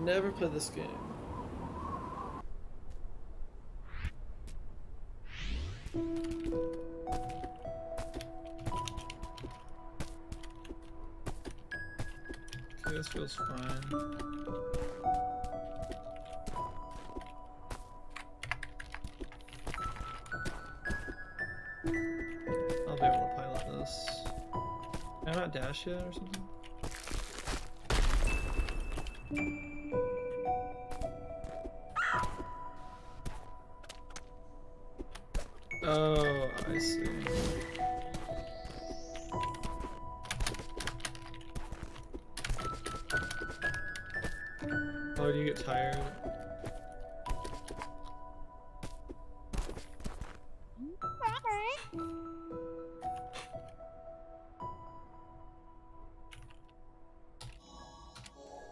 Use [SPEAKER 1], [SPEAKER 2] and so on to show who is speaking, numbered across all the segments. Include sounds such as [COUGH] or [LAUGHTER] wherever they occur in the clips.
[SPEAKER 1] Never played this game. Okay, this feels fine. I'll be able to pilot this. Can I not dash yet or something?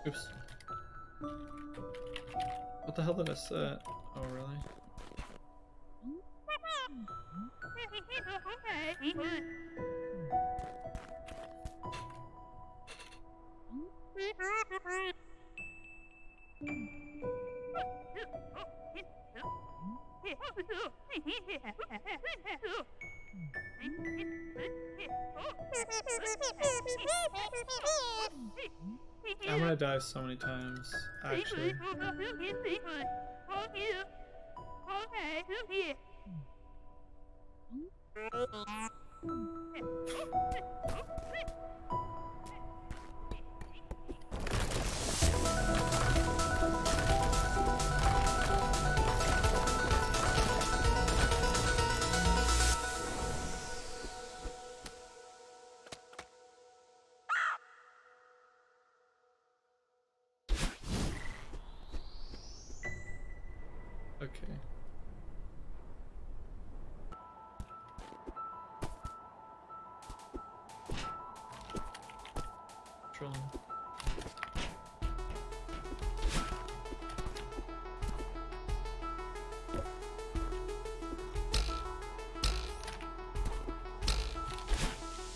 [SPEAKER 1] Oops. What the hell did I set? Oh, really? [LAUGHS] I'm gonna die so many times, actually. [LAUGHS] [LAUGHS] [LAUGHS] Okay.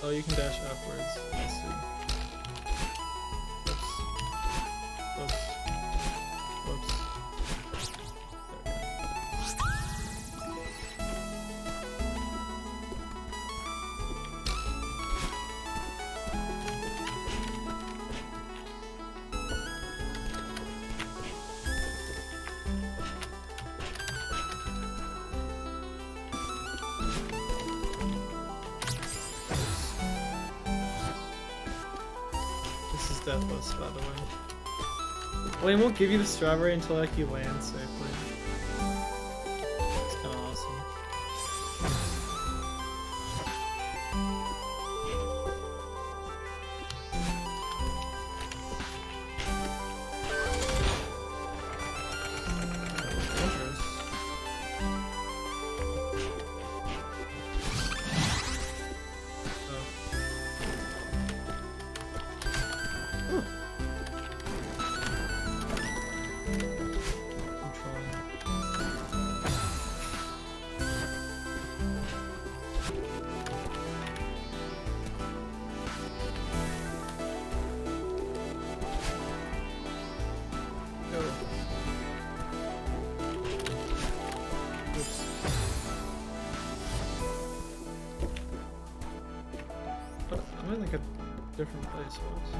[SPEAKER 1] Oh, you can dash upwards. See. Deathless, by the way. Well, it won't give you the strawberry until like you land safely. Like a different place. Folks.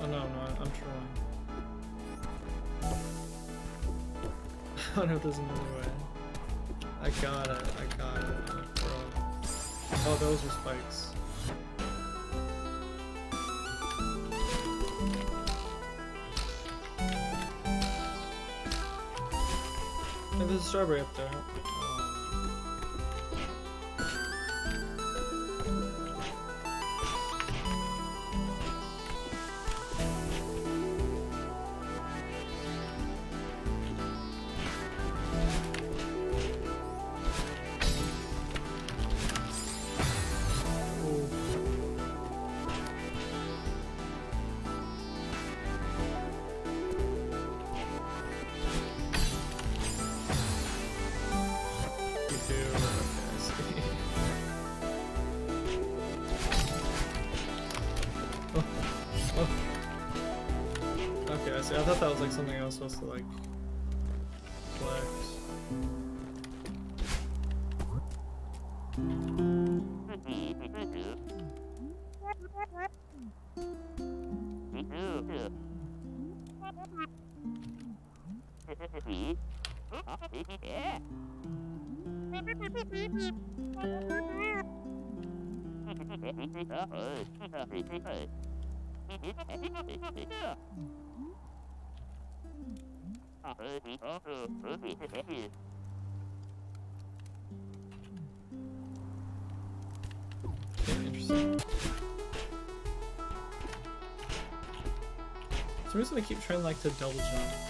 [SPEAKER 1] Oh no, no, I'm trolling. [LAUGHS] Oh no, there's another way. I got it, I got it. Oh, those are spikes. And there's a strawberry up there. Thought that was like something I was supposed to like collect. [LAUGHS] Interesting. For some reason I keep trying like to double jump.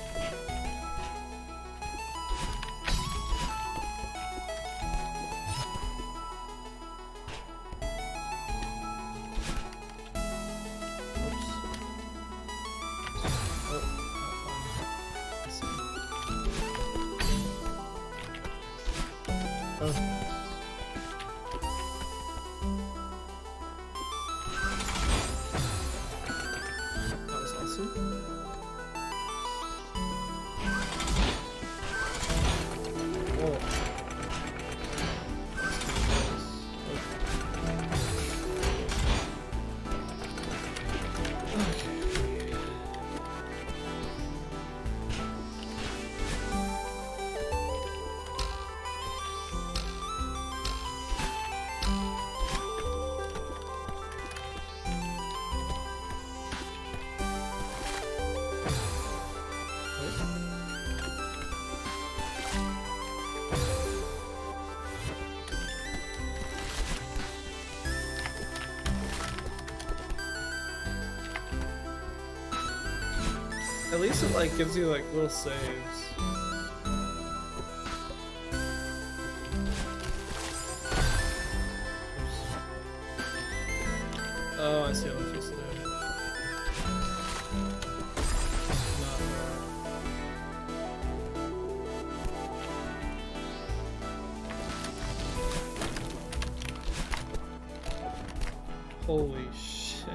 [SPEAKER 1] At least it like gives you like little saves. Oh, I see what. Holy shit.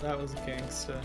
[SPEAKER 1] That was gangsta.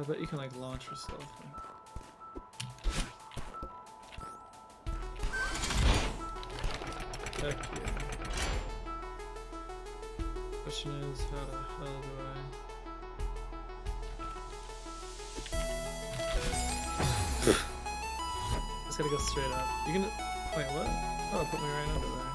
[SPEAKER 1] I bet you can like launch yourself. Heck yeah. Question is, how the hell do I? [LAUGHS] Just gotta go straight up. You can. Wait, what? Oh, put me right under there.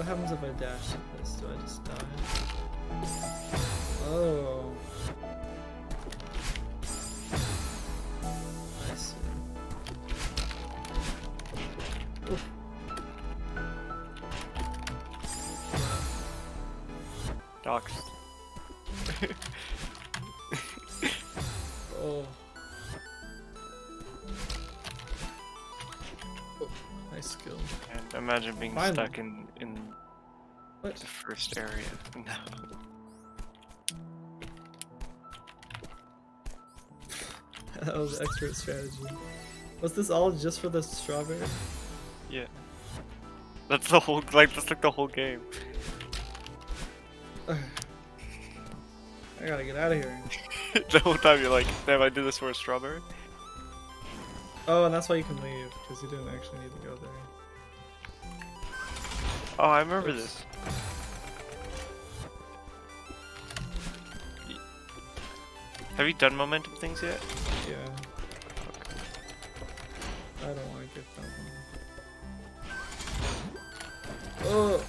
[SPEAKER 1] What happens if I dash this? Do I just die? Oh. Nice skill.
[SPEAKER 2] And imagine being stuck in in
[SPEAKER 1] What?
[SPEAKER 2] the first area. No. [LAUGHS]
[SPEAKER 1] that was expert strategy. Was this all just for the strawberry?
[SPEAKER 2] Yeah. That's the whole like that's like the whole game. [LAUGHS]
[SPEAKER 1] I gotta get out of here. [LAUGHS]
[SPEAKER 2] the whole time you're like, damn, I did this for a strawberry.
[SPEAKER 1] Oh, and that's why you can leave, because you didn't actually need to go there.
[SPEAKER 2] Oh, I remember
[SPEAKER 1] Oops.
[SPEAKER 2] this. Have you done momentum things yet?
[SPEAKER 1] Yeah. I don't want to get that one. Oh!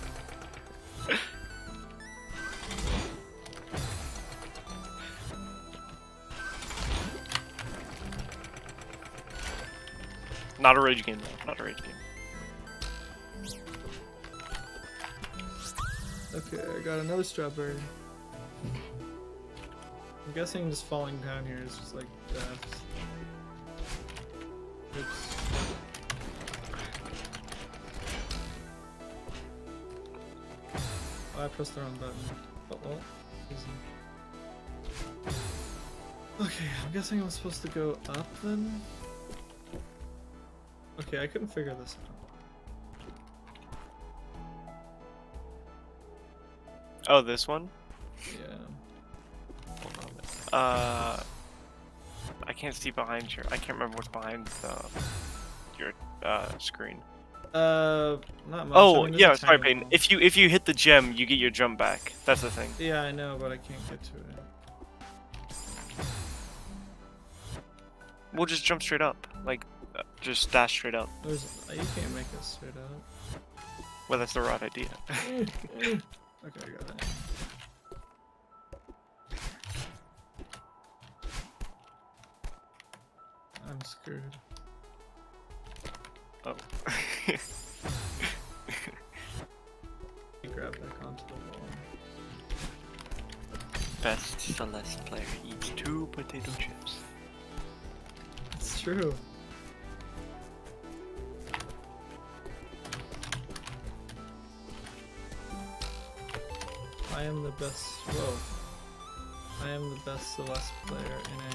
[SPEAKER 2] Not a rage game though. Not a rage game.
[SPEAKER 1] Okay, I got another strawberry. I'm guessing just falling down here is just like death. Oops. Oh, I pressed the wrong button. Oh, well. Okay, I'm guessing I'm supposed to go up then? Okay, I couldn't figure this out.
[SPEAKER 2] Oh, this one?
[SPEAKER 1] Yeah.
[SPEAKER 2] Hold on. Uh, I can't see behind your. I can't remember what's behind the your uh screen.
[SPEAKER 1] Uh, not much. I
[SPEAKER 2] Oh,
[SPEAKER 1] mean,
[SPEAKER 2] yeah, sorry, Peyton. If you if you hit the gem, you get your jump back. That's the thing.
[SPEAKER 1] Yeah, I know, but I can't get to it.
[SPEAKER 2] We'll just jump straight up, like just dash straight up.
[SPEAKER 1] There's, you can't make it straight up.
[SPEAKER 2] Well, that's the right idea. [LAUGHS]
[SPEAKER 1] okay, I got it. I'm screwed.
[SPEAKER 2] oh. [LAUGHS]
[SPEAKER 1] Grab back onto the wall.
[SPEAKER 2] Best Celeste player eats two potato chips.
[SPEAKER 1] It's true. I am the best. Whoa. I am the best Celeste player in a.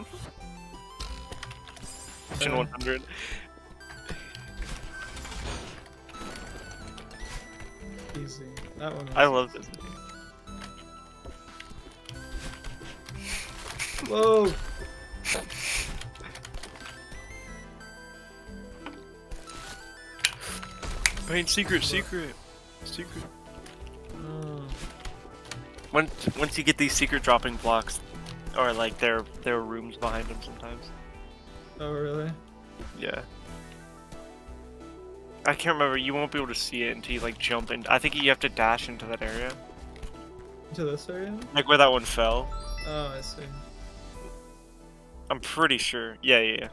[SPEAKER 1] [LAUGHS]
[SPEAKER 2] Mission
[SPEAKER 1] Uh.
[SPEAKER 2] 100.
[SPEAKER 1] Easy. That one.
[SPEAKER 2] I love this.
[SPEAKER 1] Whoa!
[SPEAKER 2] I mean, secret, secret, secret.
[SPEAKER 1] Oh.
[SPEAKER 2] Once once you get these secret dropping blocks, or like there there are rooms behind them sometimes.
[SPEAKER 1] oh, really?
[SPEAKER 2] Yeah. I can't remember. You won't be able to see it until you like jump in. I think you have to dash into that area,
[SPEAKER 1] Into this area?
[SPEAKER 2] like where that one fell.
[SPEAKER 1] Oh, I see.
[SPEAKER 2] I'm pretty sure. Yeah, yeah, yeah.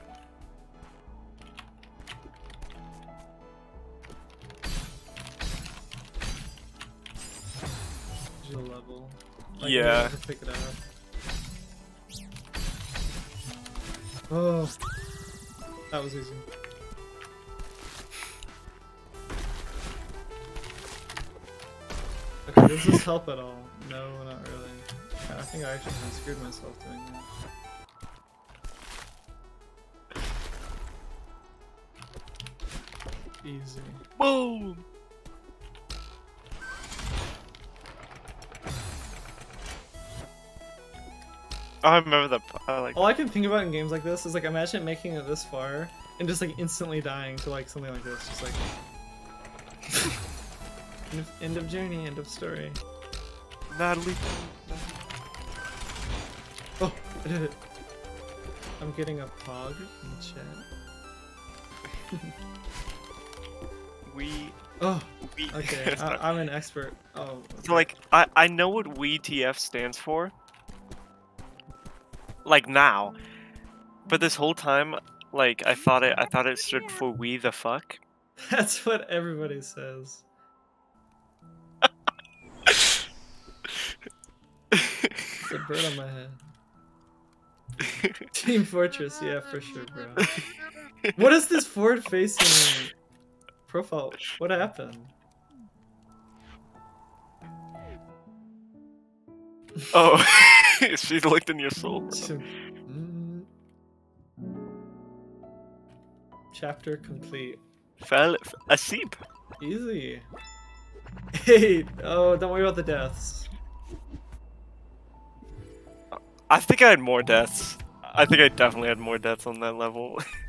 [SPEAKER 1] The level. Like,
[SPEAKER 2] Yeah.
[SPEAKER 1] to pick it up. Oh. That was easy. Okay, does this help at all? No, not really. I think I actually screwed myself doing that. Easy.
[SPEAKER 2] Boom. Oh, I remember that. I like.
[SPEAKER 1] All I can think about in games like this is like imagine making it this far and just like instantly dying to like something like this, just like [LAUGHS] end, of, end of journey, end of story.
[SPEAKER 2] Natalie.
[SPEAKER 1] Oh, I did it. I'm getting a pog in chat. [LAUGHS]
[SPEAKER 2] We
[SPEAKER 1] Oh,
[SPEAKER 2] We-
[SPEAKER 1] okay. [LAUGHS] I, I'm an expert. Oh.
[SPEAKER 2] So like I I know what WeTF stands for. Like now. But this whole time like I thought it I thought it stood for we the fuck. [LAUGHS]
[SPEAKER 1] That's what everybody says. It's a bird on my head. [LAUGHS] Team Fortress, yeah, for sure, bro. What is this forward facing profile? What happened?
[SPEAKER 2] oh [LAUGHS] [LAUGHS] she looked in your soul. bro.
[SPEAKER 1] Mm. Chapter complete.
[SPEAKER 2] Fell asleep.
[SPEAKER 1] Easy. Hey, oh, don't worry about the deaths.
[SPEAKER 2] I think I had more deaths. I think I definitely had more deaths on that level. [LAUGHS]